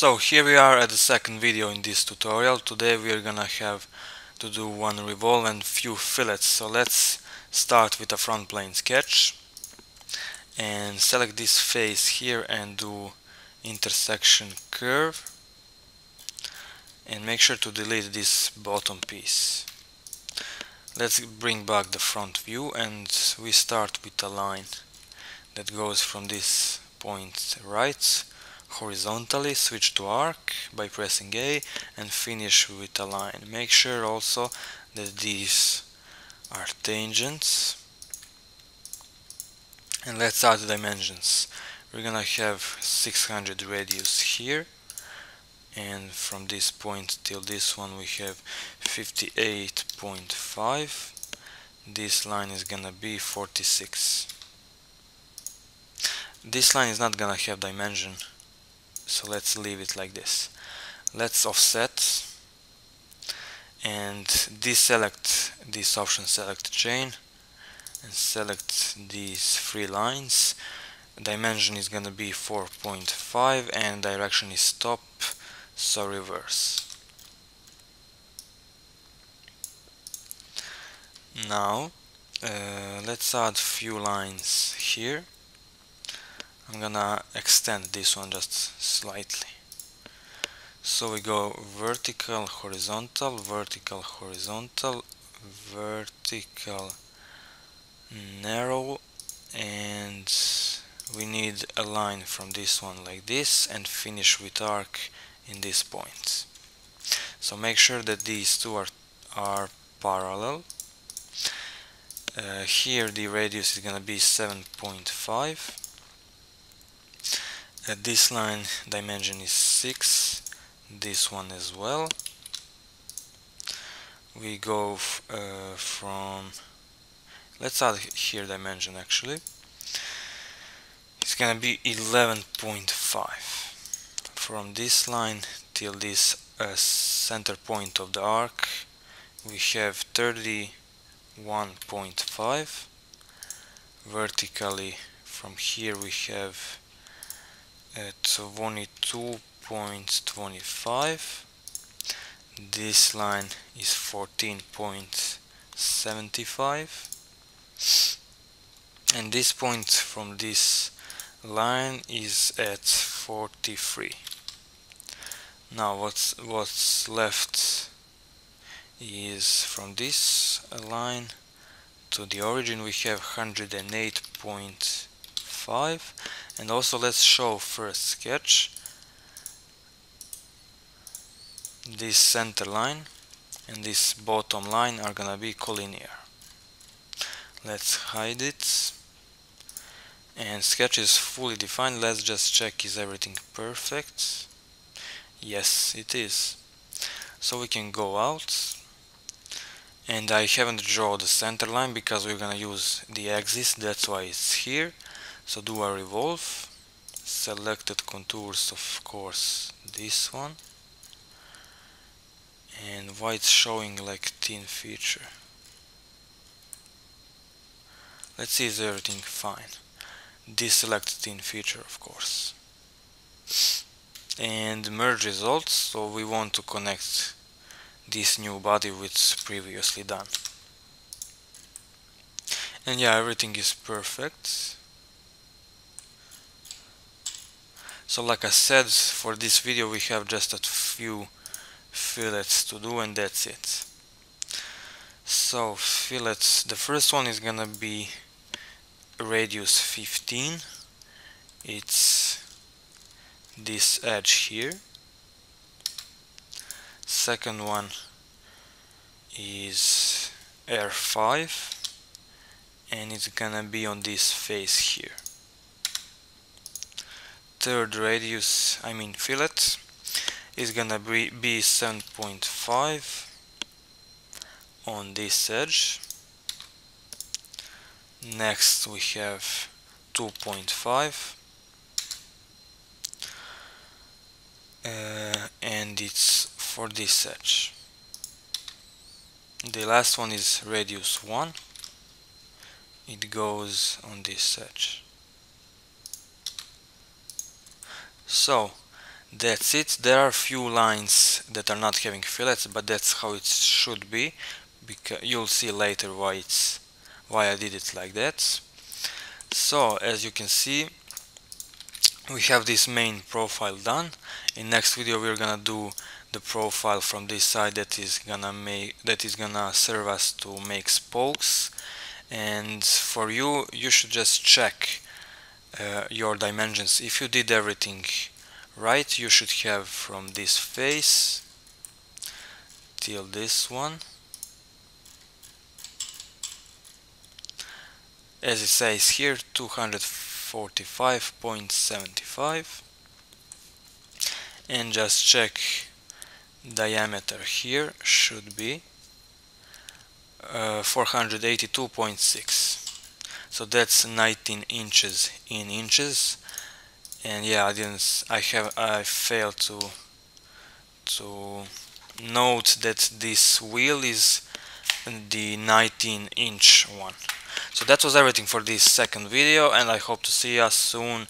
So here we are at the second video in this tutorial. Today we are gonna have to do one revolve and few fillets. So let's start with a front plane sketch and select this face here and do intersection curve and make sure to delete this bottom piece. Let's bring back the front view and we start with a line that goes from this point right horizontally, switch to arc by pressing A and finish with a line. Make sure also that these are tangents. And let's add dimensions. We're gonna have 600 radius here. And from this point till this one we have 58.5 this line is gonna be 46 this line is not gonna have dimension so let's leave it like this. Let's offset and deselect this option select chain and select these three lines. Dimension is gonna be 4.5 and direction is top so reverse. Now uh, let's add few lines here I'm gonna extend this one just slightly. So we go vertical horizontal vertical horizontal vertical narrow and we need a line from this one like this and finish with arc in this point. So make sure that these two are, are parallel. Uh, here the radius is gonna be 7.5 at this line dimension is 6 this one as well. We go uh, from let's add here dimension actually. It's gonna be 11.5 from this line till this uh, center point of the arc we have 31.5 vertically from here we have at 22.25 this line is 14.75 and this point from this line is at 43 now what's what's left is from this line to the origin we have 108.5 and also let's show first sketch this center line and this bottom line are gonna be collinear. Let's hide it. And sketch is fully defined. Let's just check is everything perfect? Yes it is. So we can go out. And I haven't drawn the center line because we're gonna use the axis. That's why it's here so do a revolve? Selected contours of course this one. And why it's showing like thin feature. Let's see is everything fine? Deselect thin feature of course. And merge results so we want to connect this new body with previously done. And yeah everything is perfect so like I said for this video we have just a few fillets to do and that's it. So fillets the first one is gonna be radius 15 it's this edge here. Second one is R5 and it's gonna be on this face here third radius, I mean fillet, is gonna be, be 7.5 on this edge. Next we have 2.5 uh, and it's for this edge. The last one is radius 1 it goes on this edge. So that's it. There are few lines that are not having fillets but that's how it should be because you'll see later why it's why I did it like that. So as you can see we have this main profile done. In next video we're gonna do the profile from this side that is gonna make that is gonna serve us to make spokes. And for you you should just check uh, your dimensions. If you did everything right you should have from this face till this one. As it says here 245.75 and just check diameter here should be uh, 482.6 so that's 19 inches in inches. And yeah I didn't I have I failed to to note that this wheel is the 19 inch one. So that was everything for this second video and I hope to see us soon